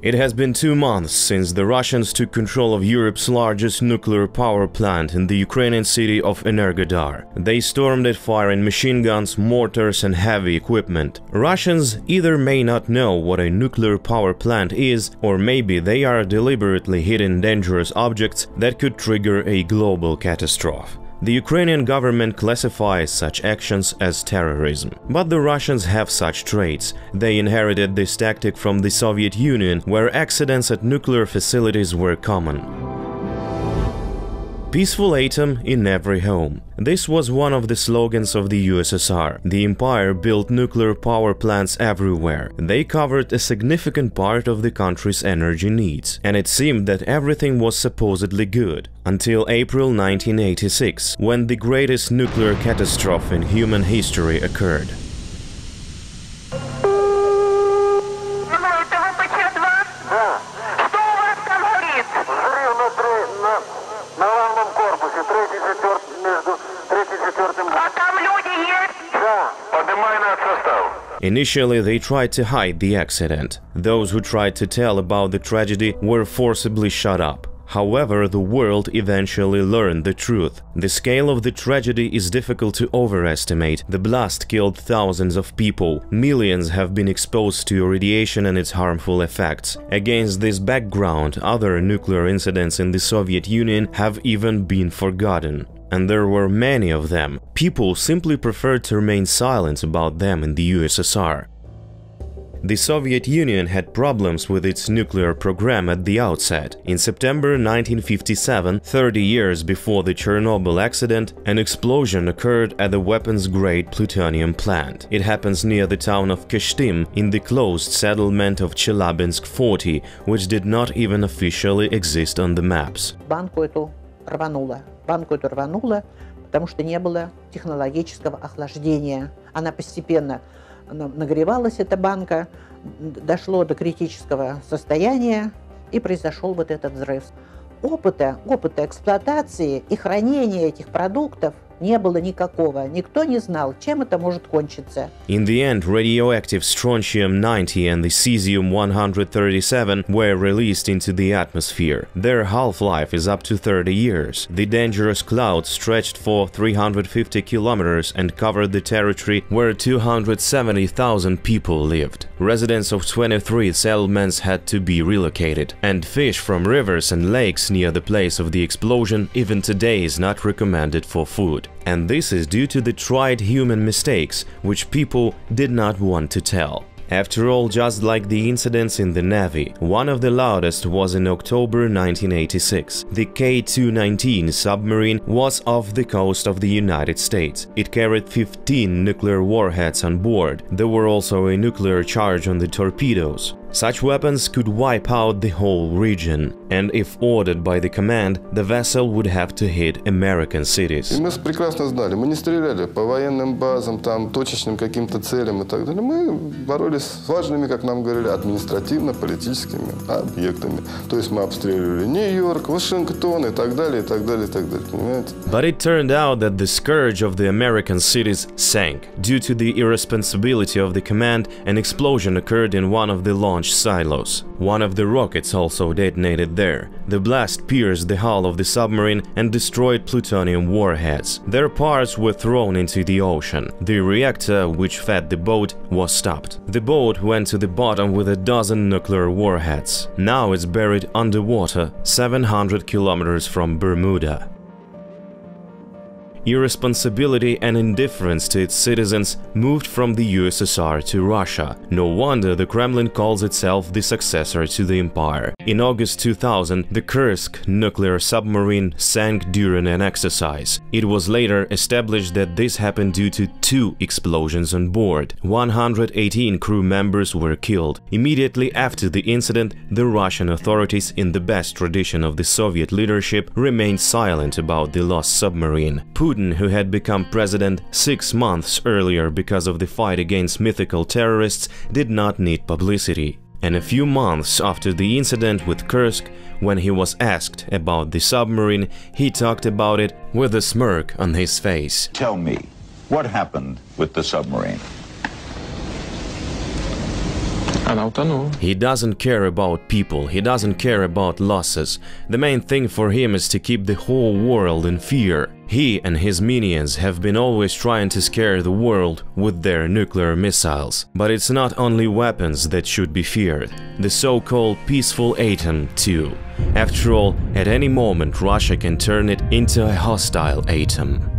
It has been two months since the Russians took control of Europe's largest nuclear power plant in the Ukrainian city of Energodar. They stormed it firing machine guns, mortars and heavy equipment. Russians either may not know what a nuclear power plant is, or maybe they are deliberately hiding dangerous objects that could trigger a global catastrophe. The Ukrainian government classifies such actions as terrorism. But the Russians have such traits. They inherited this tactic from the Soviet Union, where accidents at nuclear facilities were common. Peaceful atom in every home. This was one of the slogans of the USSR. The empire built nuclear power plants everywhere. They covered a significant part of the country's energy needs. And it seemed that everything was supposedly good. Until April 1986, when the greatest nuclear catastrophe in human history occurred. Initially, they tried to hide the accident. Those who tried to tell about the tragedy were forcibly shut up. However, the world eventually learned the truth. The scale of the tragedy is difficult to overestimate. The blast killed thousands of people. Millions have been exposed to radiation and its harmful effects. Against this background, other nuclear incidents in the Soviet Union have even been forgotten. And there were many of them. People simply preferred to remain silent about them in the USSR. The Soviet Union had problems with its nuclear program at the outset. In September 1957, 30 years before the Chernobyl accident, an explosion occurred at the weapons-grade plutonium plant. It happens near the town of Kyshtym in the closed settlement of Chelyabinsk 40, which did not even officially exist on the maps. Банку эту рвануло. Потому что не было технологического охлаждения. Она постепенно на- нагревалась, эта банка, дошло до критического состояния, и произошел вот этот взрыв. Опыта, опыта эксплуатации и хранения этих продуктов не было никакого. Никто не знал, чем это может кончиться. In the end, radioactive strontium-90 and the cesium-137 were released into the atmosphere. Their half-life is up to 30 years. The dangerous cloud stretched for 350 kilometers and covered the territory where 270,000 people lived. Residents of 23 settlements had to be relocated, and fish from rivers and lakes near the place of the explosion even today is not recommended for food. And this is due to the tried human mistakes which people did not want to tell. After all, just like the incidents in the Navy, one of the loudest was in October 1986. The K-219 submarine was off the coast of the United States. It carried 15 nuclear warheads on board. There were also a nuclear charge on the torpedoes. Such weapons could wipe out the whole region, and if ordered by the command, the vessel would have to hit American И cities. мы прекрасно знали, мы не стреляли по военным базам, там, точечным каким-то целям и так далее. Мы боролись с важными, как нам говорили, административно-политическими объектами. То есть мы обстреливали Нью-Йорк, Вашингтон и так далее, и так далее, и так далее, понимаете? But it turned out that the scourge of the American cities sank. Due to the irresponsibility of the command, an explosion occurred in one of the launch silos. One of the rockets also detonated there. The blast pierced the hull of the submarine and destroyed plutonium warheads. Their parts were thrown into the ocean. The reactor, which fed the boat, was stopped. The boat went to the bottom with a dozen nuclear warheads. Now it's buried underwater, 700 kilometers from Bermuda. Irresponsibility and indifference to its citizens moved from the USSR to Russia. No wonder the Kremlin calls itself the successor to the empire. In August 2000, the Kursk nuclear submarine sank during an exercise. It was later established that this happened due to two explosions on board. 118 crew members were killed. Immediately after the incident, the Russian authorities, in the best tradition of the Soviet leadership, remained silent about the lost submarine. Putin, who had become president six months earlier because of the fight against mythical terrorists, did not need publicity. And a few months after the incident with Kursk, when he was asked about the submarine, he talked about it with a smirk on his face. Tell me, what happened with the submarine? He doesn't care about people, he doesn't care about losses. The main thing for him is to keep the whole world in fear. He and his minions have been always trying to scare the world with their nuclear missiles. But it's not only weapons that should be feared, the so-called peaceful atom too. After all, at any moment Russia can turn it into a hostile atom.